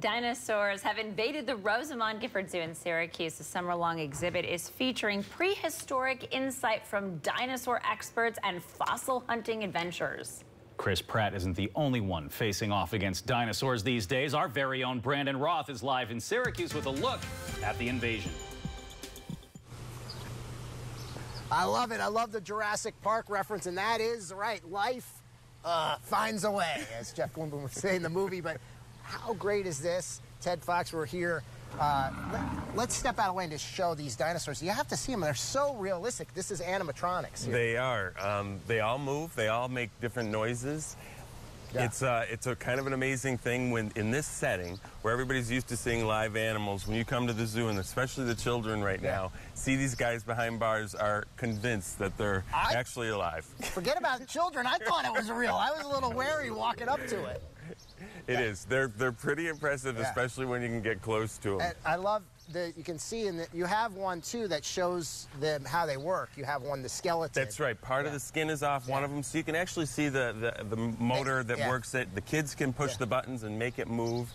Dinosaurs have invaded the Rosamond Gifford Zoo in Syracuse. The summer-long exhibit is featuring prehistoric insight from dinosaur experts and fossil hunting adventures. Chris Pratt isn't the only one facing off against dinosaurs these days. Our very own Brandon Roth is live in Syracuse with a look at the invasion. I love it. I love the Jurassic Park reference, and that is right. Life uh, finds a way, as Jeff Goldblum would say in the movie. But how great is this? Ted Fox, we're here. Uh, let, us step out of the way and just show these dinosaurs. You have to see them. They're so realistic. This is animatronics. Here. They are. Um, they all move. They all make different noises. Yeah. It's uh, it's a kind of an amazing thing when in this setting where everybody's used to seeing live animals. When you come to the zoo, and especially the children right yeah. now, see these guys behind bars are convinced that they're I, actually alive. Forget about children. I thought it was real. I was a little wary walking up to it. It yeah. is. They're they're pretty impressive, especially when you can get close to them. And I love that you can see and that you have one too that shows them how they work. You have one the skeleton. That's right. Part yeah. of the skin is off yeah. one of them, so you can actually see the the, the motor that yeah. works it. The kids can push the buttons and make it move.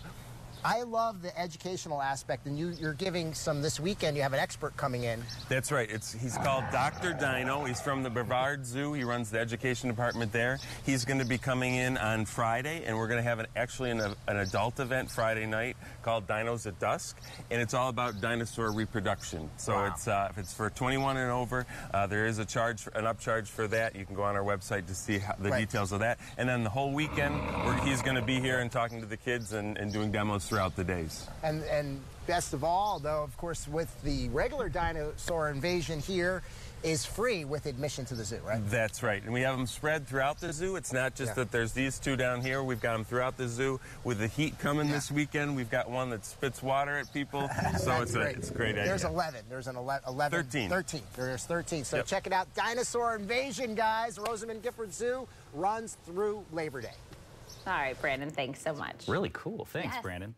I love the educational aspect, and you, you're giving some this weekend. You have an expert coming in. That's right. It's he's called Dr. Dino. He's from the Brevard Zoo. He runs the education department there. He's going to be coming in on Friday, and we're going to have an, actually an, an adult event Friday night called Dinos at Dusk, and it's all about dinosaur reproduction. So wow. it's uh, if it's for 21 and over, uh, there is a charge, an upcharge for that. You can go on our website to see how, the right. details of that. And then the whole weekend, he's going to be here and talking to the kids and, and doing demos throughout the days. And, and best of all, though, of course, with the regular dinosaur invasion here, is free with admission to the zoo, right? That's right. And we have them spread throughout the zoo. It's not just yeah. that there's these two down here. We've got them throughout the zoo. With the heat coming yeah. this weekend, we've got one that spits water at people. so it's a, it's a great There's 11. There's an 11. 13. 13. There's 13. So yep. check it out. Dinosaur Invasion, guys. Rosamond Gifford Zoo runs through Labor Day. All right, Brandon, thanks so much. Really cool. Thanks, yes. Brandon.